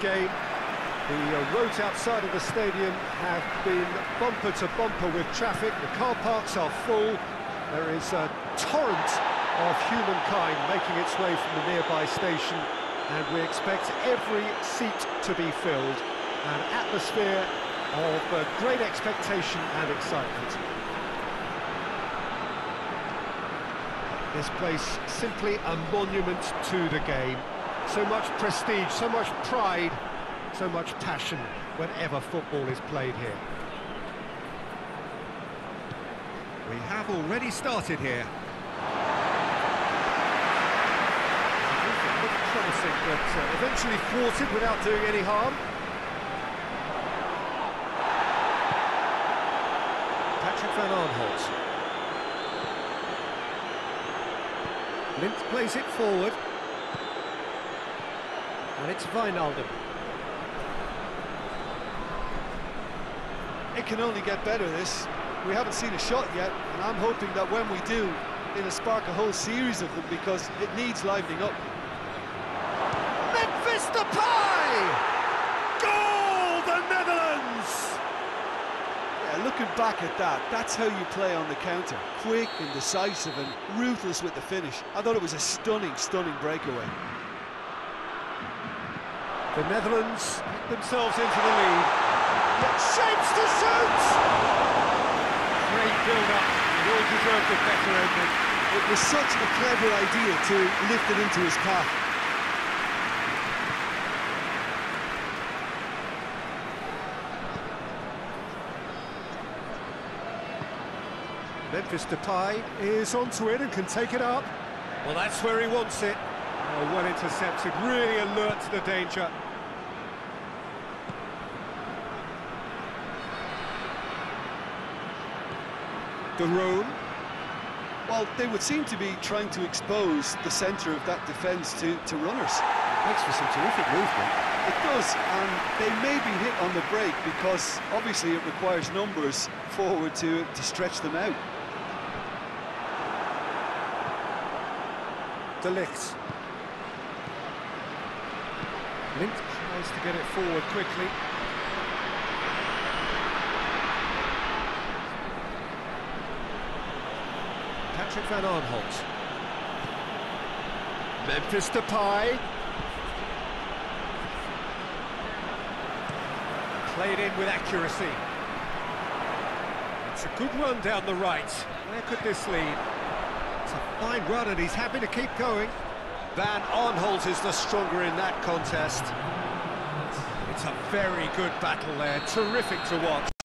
game. The uh, roads outside of the stadium have been bumper to bumper with traffic. The car parks are full. There is a torrent of humankind making its way from the nearby station, and we expect every seat to be filled. An atmosphere of uh, great expectation and excitement. This place simply a monument to the game. So much prestige, so much pride, so much passion whenever football is played here. We have already started here. Promising, but uh, eventually thwarted without doing any harm. Patrick van Aanholt. Lint plays it forward. And it's Wijnaldum. It can only get better, this. We haven't seen a shot yet, and I'm hoping that when we do, it'll spark a whole series of them because it needs livening up. Memphis Depay! Goal, the Netherlands! Yeah, looking back at that, that's how you play on the counter. Quick and decisive and ruthless with the finish. I thought it was a stunning, stunning breakaway. The Netherlands get themselves into the lead. It shapes to shoot! Great build-up. He all deserved a better ending. It was such a clever idea to lift it into his path. Memphis Depay is onto it and can take it up. Well, that's where he wants it. Oh, well intercepted, really alert to the danger. De Roon. Well, they would seem to be trying to expose the centre of that defence to, to runners. Makes for some terrific movement. It does, and they may be hit on the break because obviously it requires numbers forward to, to stretch them out. De Ligt. Lint tries to get it forward quickly. Patrick van Aanholt. Memphis Depay. Played in with accuracy. It's a good run down the right. Where could this lead? It's a fine run and he's happy to keep going. Van Aanholt is the stronger in that contest. It's a very good battle there, terrific to watch.